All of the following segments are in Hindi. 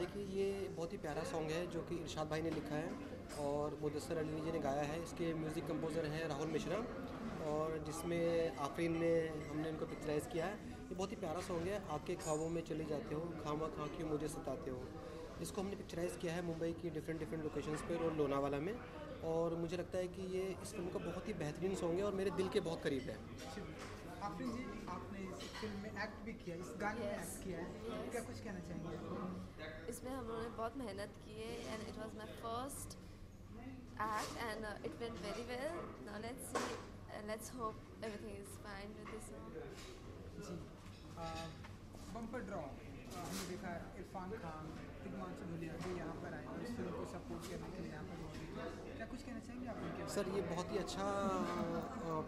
देखिए, ये बहुत ही प्यारा सॉन्ग है जो कि इरशाद भाई ने लिखा है और मुदसर अली जी ने गाया है। इसके म्यूज़िक कंपोज़र हैं राहुल मिश्रा और जिसमें आफरीन ने, हमने इनको पिक्चराइज़ किया है। ये बहुत ही प्यारा सॉन्ग है। आपके ख्वाबों में चले जाते हो, खामा खा क्यों मुझे सताते हो? इसको हमने पिक्चराइज़ किया है मुंबई की डिफरेंट डिफरेंट लोकेशंस पर और लोनावाला में। और मुझे लगता है कि ये इस फ़िल्म का बहुत ही बेहतरीन सॉन्ग है और मेरे दिल के बहुत करीब है। आफरीन जी आपने इस फ़िल्म में एक्ट भी किया इस गाने में एक्ट किया है। Yes. क्या कुछ कहना चाहेंगे? इसमें हम लोगों ने बहुत मेहनत की है and it was my first act and it went very well now let's see let's hope everything is fine with this ji bumper draw हमने देखा इरफान खान तिगमांशु धुलिया भी यहाँ पर आए और इस फ़िल्म को सपोर्ट करने के लिए यहाँ पर मौजूद हैं। सर ये बहुत ही अच्छा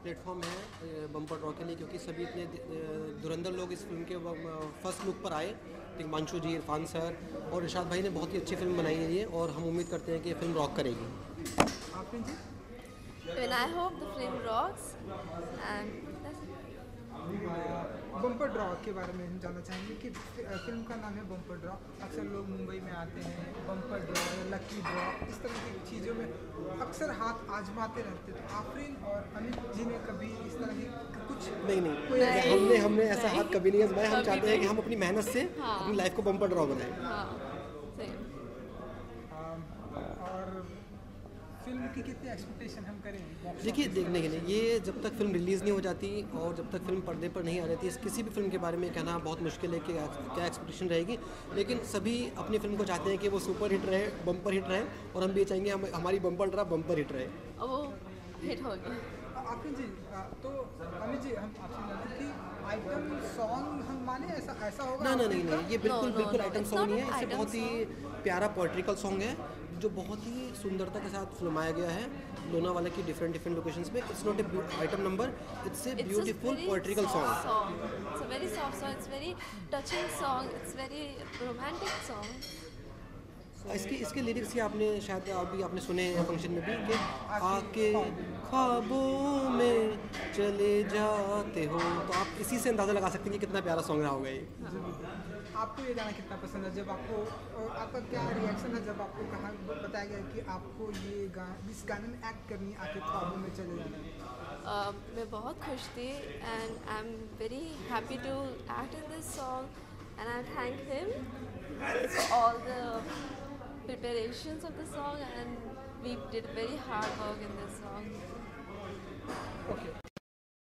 प्लेटफॉर्म है बम्पर ड्रॉ के लिए क्योंकि सभी इतने दुरंदर धुरंधर लोग इस फ़िल्म के फ़र्स्ट लुक पर आए तिगमांशु जी इरफान सर और इशाद भाई ने बहुत ही अच्छी फ़िल्म बनाई है ये और हम उम्मीद करते हैं कि ये फ़िल्म रॉक करेगी Afreen ji When I hope the film rocks and that's it. Bumper draw के बारे में हम जानना चाहेंगे कि फ़िल्म का नाम है बम्पर ड्रॉ अक्सर लोग मुंबई में आते हैं बम्पर ड्रॉ या लकी ड्रॉ इस तरह की चीज़ों में अक्सर हाथ आजमाते रहते हैं। तो आफरीन और अमित जी ने कभी इस तरह की कुछ नहीं नहीं। कोई नहीं। हमने हमने ऐसा हाथ कभी नहीं आजमाया। हम चाहते हैं कि हम अपनी मेहनत से हाँ। अपनी लाइफ को बम्पर ड्रॉ बनाएँ हाँ same. अम, और फ़िल्म की कितनी एक्सपेक्टेशन हम करें? देखिए देखने के लिए ये जब तक फ़िल्म रिलीज़ नहीं हो जाती और जब तक फ़िल्म पर्दे पर नहीं आ जाती इस किसी भी फ़िल्म के बारे में कहना बहुत मुश्किल है कि क्या एक्सपेक्टेशन रहेगी। लेकिन सभी अपनी फ़िल्म को चाहते हैं कि वो सुपर हिट रहे बम्पर हिट रहे और हम भी ये चाहेंगे हम हमारी बम्पर ड्रा बम्पर हिट रहे। वो हिट हो जी तो अमित जी हम आपसे आइटम सॉन्ग हम माने ऐसा ऐसा होगा ना ना नहीं नहीं ये बिल्कुल no, बिल्कुल आइटम सॉन्ग नहीं है इसे बहुत ही प्यारा पोइट्रिकल सॉन्ग है जो बहुत ही सुंदरता के साथ फिल्माया गया है लोनावाला की डिफरेंट डिफरेंट लोकेशंस पे it's not a item number it's a beautiful poetical song. It's a very soft song. It's very touching song. It's very romantic इसके इसके लिरिक्स ही आपने शायद अभी आपने सुने हैं फ़ंक्शन में भी कि आके ख्वाबों में चले जाते हो। तो आप इसी से अंदाज़ा लगा सकते हैं कि कितना प्यारा सॉन्ग रहा होगा ये। आपको ये गाना कितना पसंद है? जब आपको और आपका क्या रिएक्शन है जब आपको कहा बताया गया कि आपको ये गाना इस गाने में एक्ट करनी आके ख्वाबों में चले जाना? Uh, मैं बहुत खुश थी and I am very happy to act in this song and I him for all the preparations of the song and we did very hard work in this song. Okay